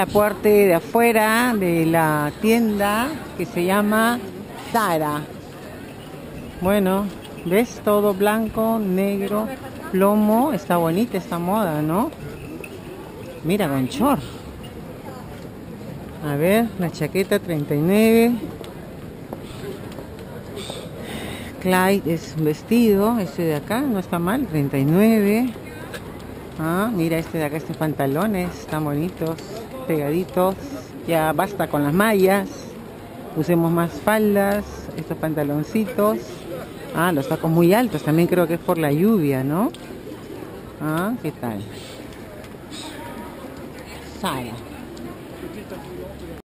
La parte de afuera de la tienda que se llama Zara. Bueno, ¿ves? Todo blanco, negro, plomo. Está bonita esta moda, ¿no? Mira, con short. A ver, la chaqueta 39. Clyde es un vestido, este de acá, no está mal, 39. Ah, mira este de acá, estos pantalones, están bonitos, pegadito, ya basta con las mallas, usemos más faldas, estos pantaloncitos, ah, los tacos muy altos, también creo que es por la lluvia, ¿no? Ah, ¿qué tal? Sala.